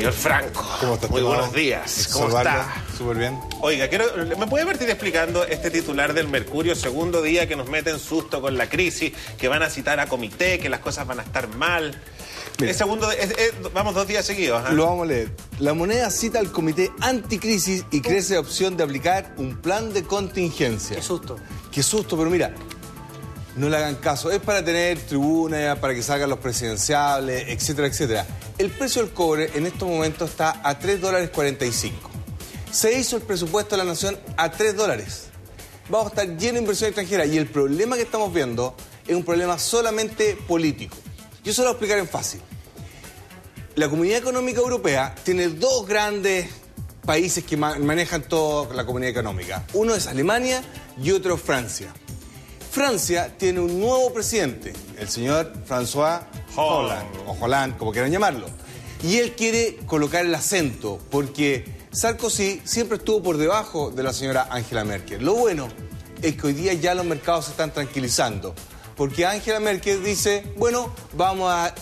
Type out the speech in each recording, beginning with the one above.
Señor Franco. ¿Cómo está, Muy buenos días. ¿Cómo está? Súper bien. Oiga, quiero, ¿me puede partir explicando este titular del Mercurio, segundo día que nos meten susto con la crisis, que van a citar a comité, que las cosas van a estar mal? Mira. Es segundo, es- es- vamos dos días seguidos. ¿ah? Lo vamos a leer. La moneda cita al comité anticrisis y crece la opción de aplicar un plan de contingencia. Qué susto. Qué susto, pero mira, no le hagan caso. Es para tener tribuna, para que salgan los presidenciables, etcétera, etcétera. El precio del cobre en estos momentos está a 3 dólares 45. Se hizo el presupuesto de la nación a 3 dólares. Vamos a estar lleno de inversión extranjera y el problema que estamos viendo es un problema solamente político. Yo se lo voy a explicar en fácil. La Comunidad Económica Europea tiene dos grandes países que ma- manejan toda la comunidad económica. Uno es Alemania y otro Francia. Francia tiene un nuevo presidente, el señor François Hollande, o Hollande, como quieran llamarlo. Y él quiere colocar el acento, porque Sarkozy siempre estuvo por debajo de la señora Angela Merkel. Lo bueno es que hoy día ya los mercados se están tranquilizando, porque Angela Merkel dice, bueno, vamos a,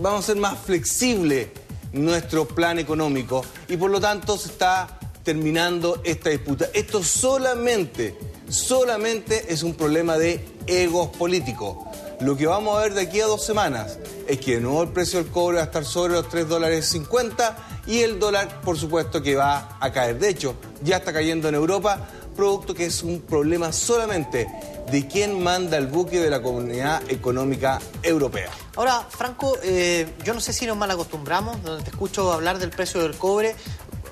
vamos a ser más flexible nuestro plan económico y por lo tanto se está terminando esta disputa. Esto solamente, solamente es un problema de egos políticos. Lo que vamos a ver de aquí a dos semanas es que de nuevo el precio del cobre va a estar sobre los 3 dólares 50 y el dólar, por supuesto, que va a caer. De hecho, ya está cayendo en Europa, producto que es un problema solamente de quién manda el buque de la Comunidad Económica Europea. Ahora, Franco, eh, yo no sé si nos mal acostumbramos, donde te escucho hablar del precio del cobre,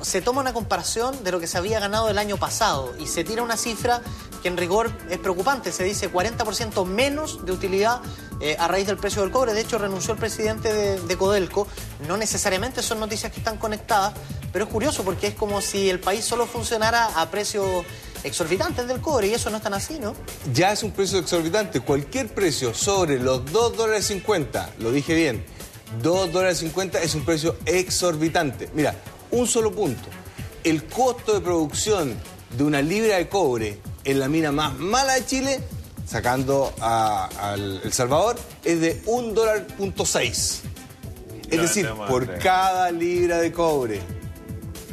se toma una comparación de lo que se había ganado el año pasado y se tira una cifra que en rigor es preocupante, se dice 40% menos de utilidad eh, a raíz del precio del cobre. De hecho, renunció el presidente de, de Codelco. No necesariamente son noticias que están conectadas, pero es curioso porque es como si el país solo funcionara a precios exorbitantes del cobre y eso no es tan así, ¿no? ya es un precio exorbitante. Cualquier precio sobre los 2 dólares 50, lo dije bien, 2 dólares 50 es un precio exorbitante. Mira, un solo punto. El costo de producción de una libra de cobre en la mina más mala de Chile, sacando a, al El Salvador, es de 1 dólar punto 6. Es decir, por cada libra de cobre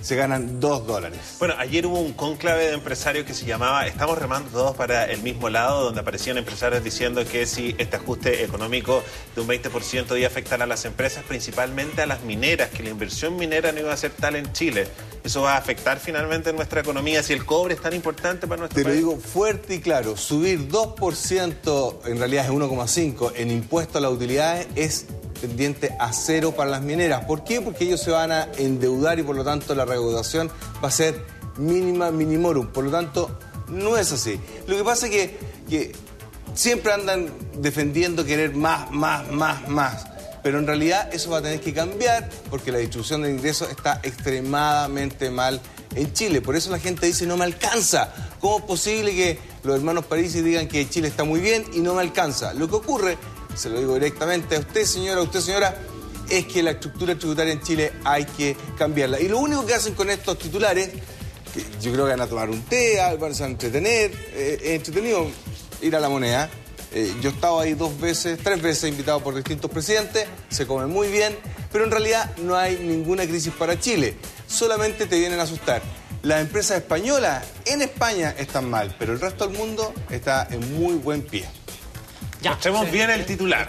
se ganan 2 dólares. Bueno, ayer hubo un cónclave de empresarios que se llamaba Estamos remando todos para el mismo lado, donde aparecían empresarios diciendo que si este ajuste económico de un 20% iba a afectar a las empresas, principalmente a las mineras, que la inversión minera no iba a ser tal en Chile. Eso va a afectar finalmente nuestra economía si el cobre es tan importante para nuestro Te lo país. digo fuerte y claro, subir 2%, en realidad es 1,5% en impuesto a las utilidades es tendiente a cero para las mineras. ¿Por qué? Porque ellos se van a endeudar y por lo tanto la recaudación va a ser mínima minimorum. Por lo tanto, no es así. Lo que pasa es que, que siempre andan defendiendo querer más, más, más, más. Pero en realidad eso va a tener que cambiar porque la distribución de ingresos está extremadamente mal en Chile. Por eso la gente dice no me alcanza. ¿Cómo es posible que los hermanos París digan que Chile está muy bien y no me alcanza? Lo que ocurre, se lo digo directamente a usted señora, a usted señora, es que la estructura tributaria en Chile hay que cambiarla. Y lo único que hacen con estos titulares, que yo creo que van a tomar un té, van a entretener, eh, es entretenido ir a la moneda. Eh, yo he estado ahí dos veces, tres veces invitado por distintos presidentes, se come muy bien, pero en realidad no hay ninguna crisis para Chile. Solamente te vienen a asustar. Las empresas españolas en España están mal, pero el resto del mundo está en muy buen pie. Mostremos bien el titular.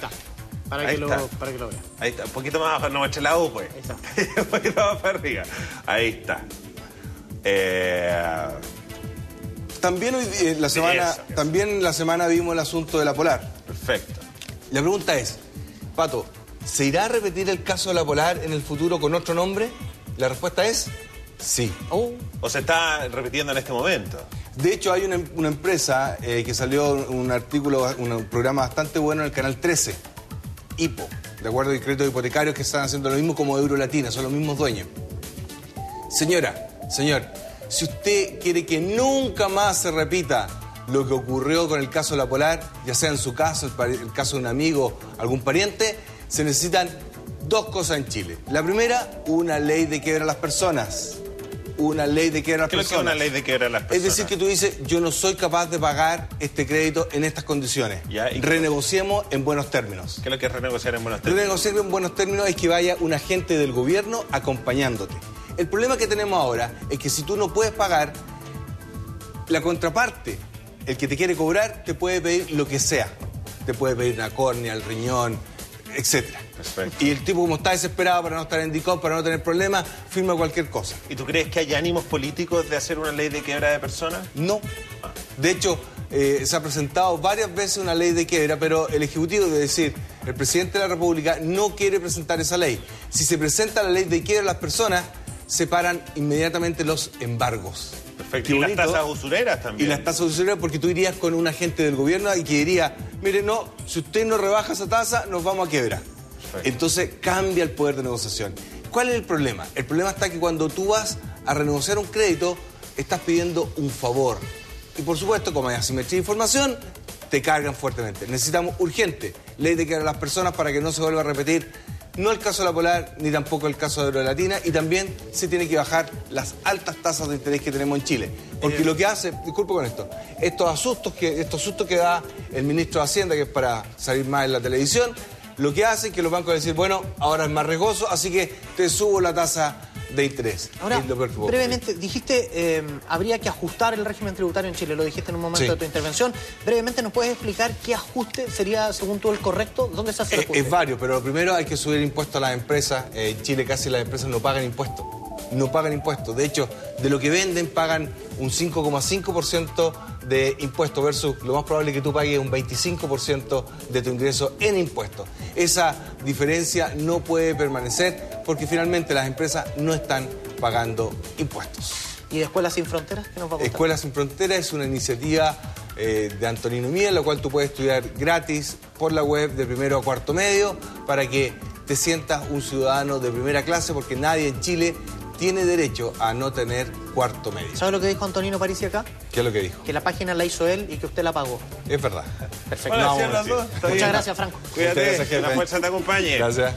Para Ahí que, lo, está. para que lo vean. Ahí está, un poquito más abajo, no muestre la U, pues. Ahí está. un poquito más para arriba. Ahí está. Eh, También hoy, eh, la semana, Eso, eso. también la semana vimos el asunto de la Polar. perfecto. La pregunta es, Pato, ¿se irá a repetir el caso de la Polar en el futuro con otro nombre? La respuesta es sí. Oh, O se está repitiendo en este momento. De hecho, hay una, empresa eh, que salió un artículo, un programa bastante bueno en el canal 13, HIPO, de acuerdo a créditos hipotecarios que están haciendo lo mismo como Eurolatina, son los mismos dueños. Señora, señor, si usted quiere que nunca más se repita lo que ocurrió con el caso de la Polar, ya sea en su caso, el, el caso de un amigo, algún pariente, se necesitan dos cosas en Chile. La primera, una ley de quiebra a las personas. Una ley de quiebra a las ¿Qué es lo que personas. una ley de quiebra a las personas? Es decir, que tú dices, yo no soy capaz de pagar este crédito en estas condiciones. Ya, ¿y qué Renegociemos en buenos términos. ¿Qué es lo que es renegociar en buenos términos? Renegociar en buenos términos es que vaya un agente del gobierno acompañándote. El problema que tenemos ahora es que si tú no puedes pagar, la contraparte, el que te quiere cobrar, te puede pedir lo que sea. Te puede pedir una córnea, el riñón, etcétera. Perfecto. Y el tipo, como está desesperado para no estar en DICOP, para no tener problemas, firma cualquier cosa. ¿Y tú crees que hay ánimos políticos de hacer una ley de quiebra de personas? No. De hecho, eh, se ha presentado varias veces una ley de quiebra, pero el Ejecutivo, es decir, el presidente de la República, no quiere presentar esa ley. Si se presenta la ley de quiebra a las personas, se paran inmediatamente los embargos. Perfecto. Qué y las tasas usureras también. Y las tasas usureras, porque tú irías con un agente del gobierno y que diría, mire, no, si usted no rebaja esa tasa, nos vamos a quebrar. Perfecto. Entonces cambia el poder de negociación. ¿Cuál es el problema? El problema está que cuando tú vas a renegociar un crédito, estás pidiendo un favor. Y por supuesto, como hay asimetría de información, te cargan fuertemente. Necesitamos urgente ley de que a las personas para que no se vuelva a repetir no el caso de la Polar ni tampoco el caso de Eurolatina y también se tiene que bajar las altas tasas de interés que tenemos en Chile. Porque lo que hace, disculpe con esto, estos asustos que, estos sustos que da el ministro de Hacienda, que es para salir más en la televisión, lo que hace es que los bancos decir, bueno, ahora es más riesgoso, así que te subo la tasa de interés. Ahora, Es brevemente, dijiste eh, habría que ajustar el régimen tributario en Chile, lo dijiste en un momento Sí. de tu intervención. Brevemente, ¿nos puedes explicar qué ajuste sería, según tú, el correcto? ¿Dónde se hace el Es, ajuste? es varios, pero lo primero hay que subir impuestos a las empresas. Eh, En Chile casi las empresas no pagan impuestos. No pagan impuestos. De hecho, de lo que venden pagan un 5,5% de impuestos versus lo más probable es que tú pagues un 25% de tu ingreso en impuestos. Esa diferencia no puede permanecer porque finalmente las empresas no están pagando impuestos. ¿Y de Escuelas Sin Fronteras? ¿Qué nos va a contar? Escuelas sin Fronteras es una iniciativa eh, de Antonino Mía, en la cual tú puedes estudiar gratis por la web de primero a cuarto medio para que te sientas un ciudadano de primera clase, porque nadie en Chile tiene derecho a no tener cuarto medio. ¿Sabe lo que dijo Antonino Parisi acá? ¿Qué es lo que dijo? Que la página la hizo él y que usted la pagó. Es verdad. Perfecto. Bueno, No, sí. Muchas gracias, Franco. Cuídate, Muchas gracias, que la fuerza te acompañe. Gracias.